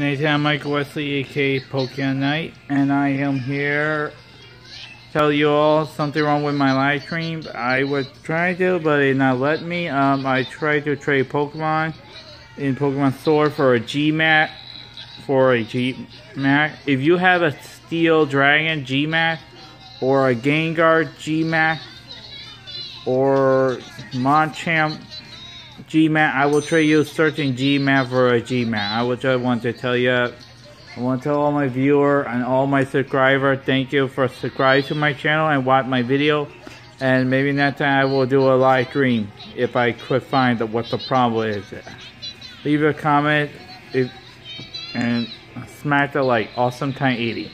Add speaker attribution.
Speaker 1: Nathan, I'm Michael Wesley, aka Pokemon Knight, and I am here tell you all something wrong with my live stream. I was trying to, but it not let me. Um, I tried to trade Pokemon in Pokemon Sword for a G-Max, for a G-Max. If you have a Steel Dragon G-Max, or a Gengar G-Max, or Machamp G-Max. I will trade you certain G-Max for a G-Max. I will just want to tell you. I want to tell all my viewer and all my subscriber, thank you for subscribing to my channel and watch my video. And maybe next time I will do a live stream if I could find what the problem is. Leave a comment if, and smack the like. Awesome time 80.